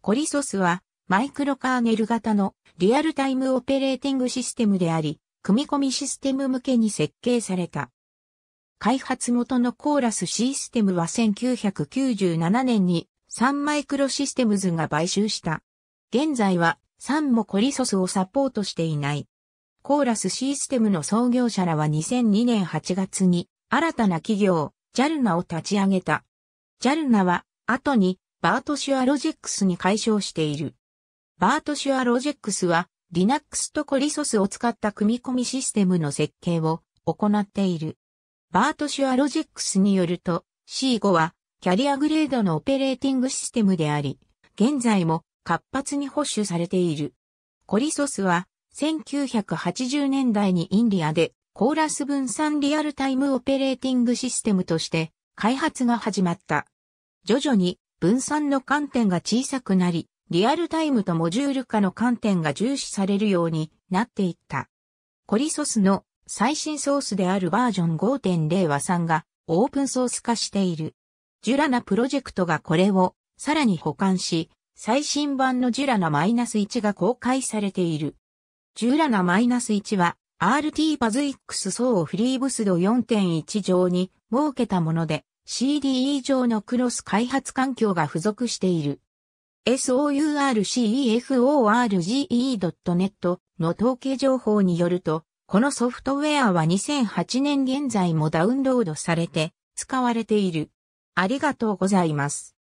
コリソスはマイクロカーネル型のリアルタイムオペレーティングシステムであり、組み込みシステム向けに設計された。開発元のコーラスシステムは1997年にサンマイクロシステムズが買収した。現在はサンもコリソスをサポートしていない。コーラスシステムの創業者らは2002年8月に新たな企業、ジャルナを立ち上げた。ジャルナは後にバートシュアロジェックスに解消している。バートシュアロジェックスは Linux とコリソスを使った組み込みシステムの設計を行っている。バートシュアロジェックスによると C5 はキャリアグレードのオペレーティングシステムであり、現在も活発に保守されている。コリソスは1980年代にインディアでコーラス分散リアルタイムオペレーティングシステムとして開発が始まった。徐々に分散の観点が小さくなり、リアルタイムとモジュール化の観点が重視されるようになっていった。コリソスの最新ソースであるバージョン5.0は3がオープンソース化している。ジュラナプロジェクトがこれをさらに保管し、最新版のジュラナ -1 が公開されている。ジュラナ -1 は RT パズ X 層をフリーブスド4.1上に設けたもので CDE 上のクロス開発環境が付属している。sourceforge.net の統計情報によると、このソフトウェアは2008年現在もダウンロードされて使われている。ありがとうございます。